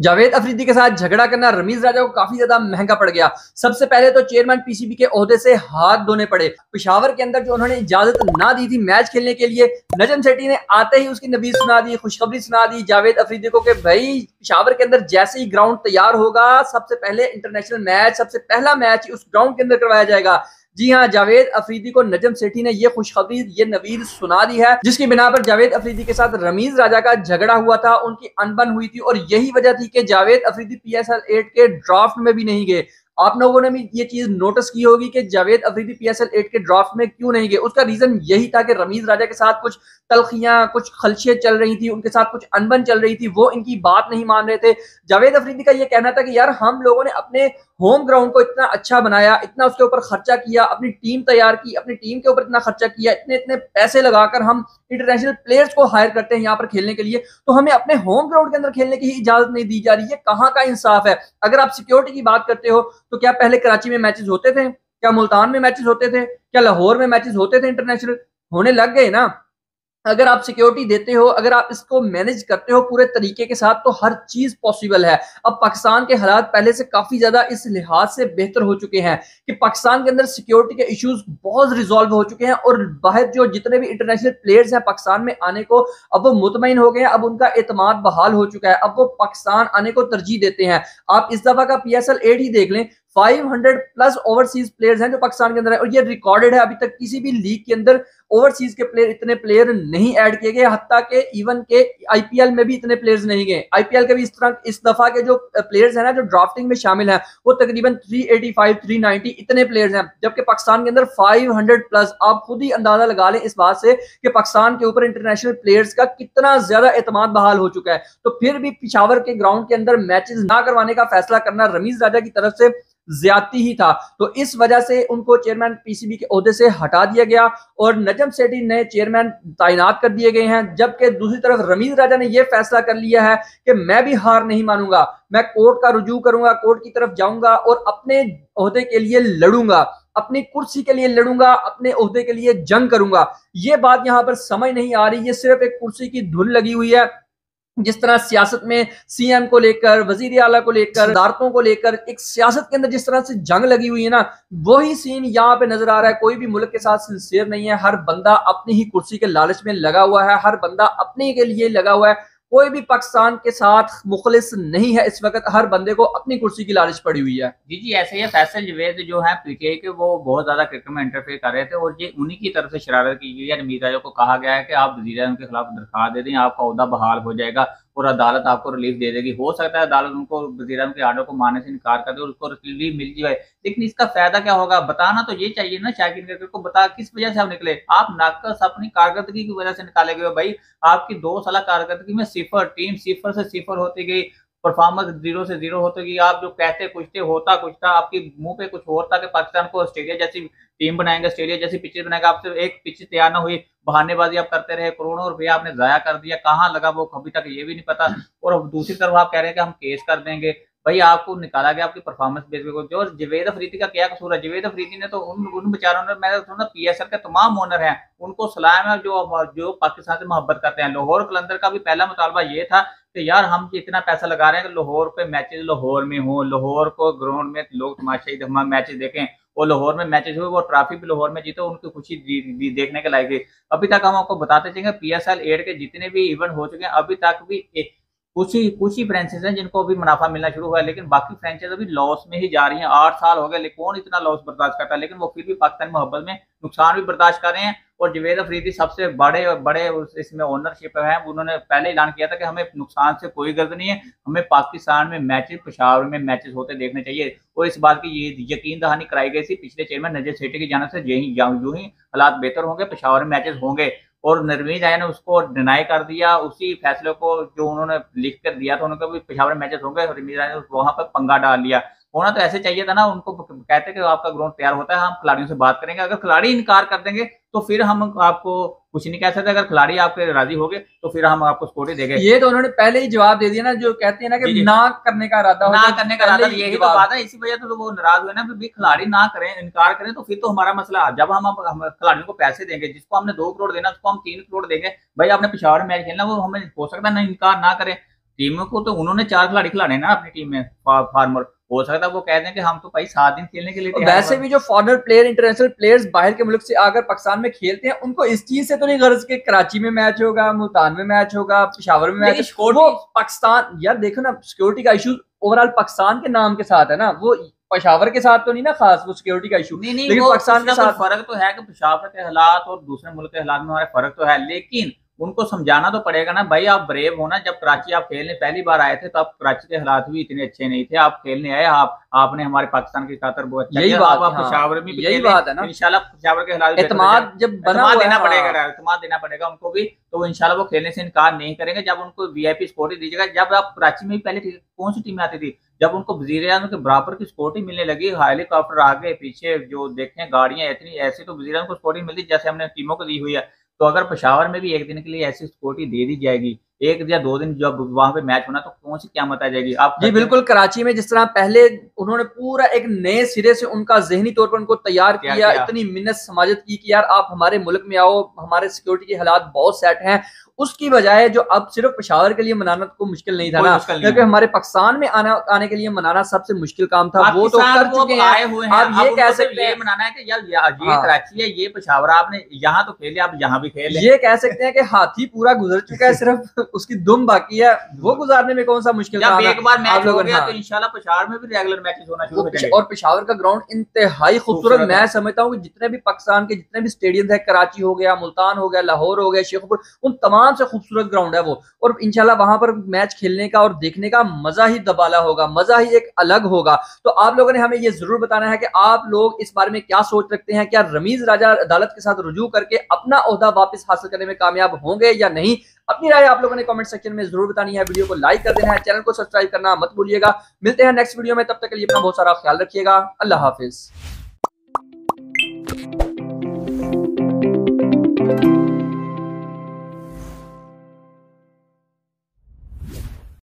जावेद अफरीदी के साथ झगड़ा करना रमीज राजा को काफ़ी ज़्यादा महँगा पड़ गया। सबसे पहले तो चेयरमैन पीसीबी के अहदे से हाथ धोने पड़े। पिशावर के अंदर जो उन्होंने इजाज़त ना दी थी मैच खेलने के लिए, नजम सेठी ने आते ही उसकी नबीज सुना दी, खुशखबरी सुना दी जावेद अफरीदी को कि भाई, पिशावर के अंदर जैसे ही ग्राउंड तैयार होगा, सबसे पहले इंटरनेशनल मैच सबसे पहला मैच उस ग्राउंड के अंदर करवाया जाएगा। जी हाँ जावेद अफरीदी को नजम सेठी ने यह खुशखबरी ये नवीद सुना दी है, जिसकी बिना पर जावेद अफरीदी के साथ रमीज राजा का झगड़ा हुआ था, उनकी अनबन हुई थी और यही वजह थी कि Javed Afridi P S L eight के ड्राफ्ट में भी नहीं गए। आप लोगों ने भी ये चीज़ नोटिस की होगी कि Javed Afridi P S L eight के ड्राफ्ट में क्यों नहीं गए? उसका रीजन यही था कि रमीज राजा के साथ कुछ तलखियाँ, कुछ खलशियत चल रही थी, उनके साथ कुछ अनबन चल रही थी, वो इनकी बात नहीं मान रहे थे। जावेद अफरीदी का ये कहना था कि यार हम लोगों ने अपने होम ग्राउंड को इतना अच्छा बनाया, इतना उसके ऊपर खर्चा किया, अपनी टीम तैयार की, अपनी टीम के ऊपर इतना खर्चा किया, इतने इतने पैसे लगाकर हम इंटरनेशनल प्लेयर्स को हायर करते हैं यहाँ पर खेलने के लिए तो हमें अपने होम ग्राउंड के अंदर खेलने की इजाज़त नहीं दी जा रही। है कहाँ का इंसाफ है? अगर आप सिक्योरिटी की बात करते हो तो क्या पहले कराची में मैचेस होते थे? क्या मुल्तान में मैचेस होते थे? क्या लाहौर में मैचेस होते थे इंटरनेशनल होने लग गए ना? अगर आप सिक्योरिटी देते हो, अगर आप इसको मैनेज करते हो पूरे तरीके के साथ तो हर चीज़ पॉसिबल है। अब पाकिस्तान के हालात पहले से काफ़ी ज़्यादा इस लिहाज से बेहतर हो चुके हैं कि पाकिस्तान के अंदर सिक्योरिटी के इश्यूज़ बहुत रिजॉल्व हो चुके हैं और बाहर जो जितने भी इंटरनेशनल प्लेयर्स हैं पाकिस्तान में आने को, अब वो मुतमिन हो गए हैं, अब उनका एतमाद बहाल हो चुका है, अब वो पाकिस्तान आने को तरजीह देते हैं। आप इस दफ़ा का पी एस एल एड ही देख लें 500 प्लस ओवरसीज प्लेयर्स हैं जो पाकिस्तान के अंदर है। और ये रिकॉर्डेड है, अभी तक किसी भी लीग के अंदर ओवरसीज के प्लेयर, इतने प्लेयर नहीं ऐड किए गए, हत्या के इवन के आईपीएल में भी इतने प्लेयर्स नहीं गए। आईपीएल के भी इस तरह, इस दफ़ा के जो प्लेयर्स हैं ना, जो ड्राफ्टिंग में शामिल हैं, वो तकरीबन 385 390 इतने प्लेयर्स हैं, जबकि पाकिस्तान के अंदर 500 प्लस, आप खुद ही अंदाज़ा लगा लें इस बात से कि पाकिस्तान के ऊपर इंटरनेशनल प्लेयर्स का कितना ज़्यादा एतमाद बहाल हो चुका है। तो फिर भी पिशावर के ग्राउंड के अंदर मैचेस ना करवाने का फैसला करना, रमीज राजा की तरफ़ से ज्यादती ही था। तो इस वजह से उनको चेयरमैन पीसीबी के अहदे से हटा दिया गया और नजम सेठी नए चेयरमैन तैनात कर दिए गए हैं, जबकि दूसरी तरफ़ रमीज राजा ने यह फैसला कर लिया है कि मैं भी हार नहीं मानूँगा। मैं कोर्ट का रुजू करूँगा, कोर्ट की तरफ़ जाऊँगा और अपने अहदे के लिए लड़ूँगा, अपनी कुर्सी के लिए लड़ूँगा, अपने अहदे के लिए जंग करूँगा। ये बात यहाँ पर समझ नहीं आ रही, ये सिर्फ़ एक कुर्सी की धुन लगी हुई है। जिस तरह सियासत में सीएम को लेकर, वज़ीर आला को लेकर दारतों को लेकर, एक सियासत के अंदर जिस तरह से जंग लगी हुई है ना, वही सीन यहाँ पे नज़र आ रहा है। कोई भी मुल्क के साथ सिंसियर नहीं है। हर बंदा अपनी ही कुर्सी के लालच में लगा हुआ है। हर बंदा अपने के लिए लगा हुआ है। कोई भी पाकिस्तान के साथ मुखलिस नहीं है, इस वक्त हर बंदे को अपनी कुर्सी की लालच पड़ी हुई है। जी जी, ऐसे ही फैसल जवेद जो है पीटीआई के, वो बहुत ज़्यादा क्रिकेट में इंटरफेयर कर रहे थे और ये उन्हीं की तरफ़ से शरारत की गई है। मीर को कहा गया है कि आप वज़ीर के खिलाफ दरखास्त दे दें, आपका अहदा बहाल हो जाएगा। और अदालत आपको रिलीफ दे देगी। हो सकता है अदालत उनको, वज़ीर के आर्डर को मानने से इनकार कर दे और उसको रिलीफ मिल जाए। लेकिन इसका फ़ायदा क्या होगा? बताना तो ये चाहिए ना शाकिन करके को, बता किस वजह से आप निकले? आप नाकस अपनी कारकर्दगी की वजह से निकाले गए भाई। आपकी दो साल कारकर्दगी में सिफर, टीम सिफर से सिफर होती गई। परफॉर्मेंस ज़ीरो से ज़ीरो होते गई आप जो कहते कुछ थे होता कुछ था आपके मुँह पे कुछ और था कि पाकिस्तान को ऑस्ट्रेलिया जैसी टीम बनाएँगे, ऑस्ट्रेलिया जैसी पिचेस बनाएगा, आपसे एक पिच तैयार ना हुई, बहानेबाजी आप करते रहे, करोड़ों रुपया आपने जाया कर दिया, कहाँ लगा वो अभी तक ये भी नहीं पता। और दूसरी तरफ़ आप कह रहे हैं कि हम केस कर देंगे। भाई, आपको निकाला गया आपकी परफॉर्मेंस बेस पे जो जवेद अफरीदी का क्या कसूर है? जवेद अफरीदी ने तो उन उन बेचारों ने, मैं सुना पीएसएल के तमाम ओनर हैं, उनको सलाम है जो जो पाकिस्तान से मोहब्बत करते हैं। लाहौर, कलंदर का भी पहला मुतालबा ये था कि यार हम इतना पैसा लगा रहे हैं कि लाहौर पे मैचेस लाहौर में हो, लाहौर को ग्राउंड में लोग तमाशा हम मैचेस देखें। वो लाहौर में मैचेस हुए, वो ट्रॉफी भी लाहौर में जीते, उनकी खुशी देखने के लायक अभी तक हम आपको बताते चलेंगे पी एस एल एड के जितने भी इवेंट हो चुके हैं, अभी तक भी कुछ ही कुछ ही फ्रेंचाइज हैं जिनको अभी मुनाफा मिलना शुरू हुआ है, लेकिन बाकी फ्रेंचाइज अभी लॉस में ही जा रही हैं। आठ साल हो गए कौन इतना लॉस बर्दाश्त करता है? लेकिन वो फिर भी पाकिस्तान मोहब्बत में नुकसान भी बर्दाश्त कर रहे हैं। और जवेद अफरीदी सबसे बड़े बड़े उस, इसमें ओनरशिप है। उन्होंने पहले ऐलान किया था कि हमें नुकसान से कोई गर्द नहीं है। हमें पाकिस्तान में मैचेस पेशावर में मैचेस होते देखने चाहिए। और इस बात की ये यकीन दहानी कराई गई थी। पिछले चेयरमैन नज़र सेठी की जानब से यही, यूँ ही हालात बेहतर होंगे, पेशावर में मैचेस होंगे। और नरवीन आया ने उसको डिनाई कर दिया। उसी फैसले को जो उन्होंने लिख कर दिया था उनका भी पेशावर मैचेस होंगे। रमीज आया ने वहाँ पर पंगा डाल लिया। होना तो ऐसे चाहिए था ना उनको कहते कि आपका ग्राउंड तैयार होता है हम खिलाड़ियों से बात करेंगे अगर खिलाड़ी इनकार कर देंगे तो फिर हम आपको कुछ नहीं कह सकते अगर खिलाड़ी आपके राज़ी हो गए तो फिर हम आपको स्कोटी देंगे। ये तो उन्होंने पहले ही जवाब दे दिया ना जो कहते हैं ना कि ना करने का इरादा ना करने का इरादा यही तो बात है इसी वजह से तो वो नाराज़ हुए ना भी खिलाड़ी ना करें इनकार करें तो फिर तो हमारा मसला जब हम खिलाड़ियों को पैसे देंगे जिसको हमने दो करोड़ देना उसको हम तीन करोड़ देंगे भाई आपने पिछावर मैच खेलना वो हमें हो सकता है ना इनकार ना करें। टीमों को तो उन्होंने चार खिलाड़ी खिलाने ना अपनी टीम में फार्मर। हो सकता है वो कह दें कि हम तो भाई सात दिन खेलने के लिए वैसे भी जो फॉरनर प्लेयर इंटरनेशनल प्लेयर्स बाहर के मुल्क से आकर पाकिस्तान में खेलते हैं उनको इस चीज़ से तो नहीं गर्ज के कराची में मैच होगा मुल्तान में मैच होगा पिशावर में मैच वो पाकिस्तान यार देखो ना सिक्योरिटी का इशू ओवरऑल पाकिस्तान के नाम के साथ है ना वो पशावर के साथ तो नहीं ना खास वो सिक्योरिटी का इशू नहीं नहीं लेकिन पाकिस्तान के साथ फ़र्क तो है कि पशावर के हालात और दूसरे मुल्क के हालात में हमारे फ़र्क तो है लेकिन उनको समझाना तो पड़ेगा ना भाई आप ब्रेव हो ना जब कराची आप खेलने पहली बार आए थे तो आप कराची के हालात भी इतने अच्छे नहीं थे आप खेलने आए आप आपने हमारे पाकिस्तान की खातर बहुत अच्छा यही बात आप पेशावर में भी यही बात है ना। इंशाल्लाह पेशावर के हालात एतमाद जब बना देना पड़ेगा एतमाद देना पड़ेगा उनको भी तो इंशाल्लाह वो खेलने से इनकार नहीं करेंगे जब उनको वीआईपी स्पोर्ट दीजिएगा जब आप कराची में पहले कौन सी टीमें आती थी? जब उनको वज़ीर के बराबर की स्पोर्टिंग मिलने लगी हेलीकॉप्टर आगे पीछे जो देखें गाड़ियाँ इतनी ऐसी तो वज़ीर को स्पोर्टिंग मिलती जैसे हमने टीमों को दी हुई है। तो अगर पशावर में भी एक दिन के लिए ऐसी सिक्योरिटी दे दी जाएगी एक या दो दिन जब वहाँ पे मैच होना तो कौन सी क्या मत आ जाएगी? आप जी बिल्कुल कराची में जिस तरह पहले उन्होंने पूरा एक नए सिरे से उनका जहनी तौर पर उनको तैयार किया, किया इतनी मिन्नत समाजत की कि यार आप हमारे मुल्क में आओ हमारे सिक्योरिटी के हालात बहुत सेट हैं उसकी बजाय जो अब सिर्फ़ पिशावर के लिए मनाना को मुश्किल नहीं था ना क्योंकि हमारे पाकिस्तान में आना आने के लिए मनाना सबसे मुश्किल काम था वो तो कर चुके हैं। आए हुए हैं आप ये कह सकते हैं। मनाना है कि यार ये हाँ। कराची है ये पिशावर आपने यहाँ तो खेले आप यहाँ भी खेले ये कह सकते हैं कि हाथी पूरा गुजर चुका है सिर्फ़ उसकी दुम बाकी है। वो गुजारने में कौन सा मुश्किल काम एक बार मैच हो गया तो इंशाल्लाह पिशावर में भी रेगुलर मैचेस होना शुरू हो जाएँगे। और पिशावर का ग्राउंड इंतहाई खूबसूरत मैं समझता हूँ कि जितने भी पाकिस्तान के जितने भी स्टेडियम है कराची हो गया मुल्तान हो गया लाहौर हो गया शेखपुर उन तमाम से खूबसूरत ग्राउंड है वो। और इंशाल्लाह वहाँ पर मैच खेलने का और देखने का मज़ा ही दबाला होगा, मज़ा ही एक अलग होगा। तो आप लोगों ने हमें ये ज़रूर बताना है कि आप लोग इस बारे में क्या सोच रखते हैं, क्या रमीज राजा अदालत के साथ रुजू करके अपना अहदा वापस हासिल करने में कामयाब होंगे या नहीं, अपनी राय आप लोगों ने कमेंट सेक्शन में ज़रूर बतानी है। वीडियो को लाइक कर देना है चैनल को सब्सक्राइब करना मत भूलिएगा। मिलते हैं नेक्स्ट वीडियो में, तब तक के लिए अपना बहुत सारा ख्याल रखिएगा। अल्लाह हाफिज।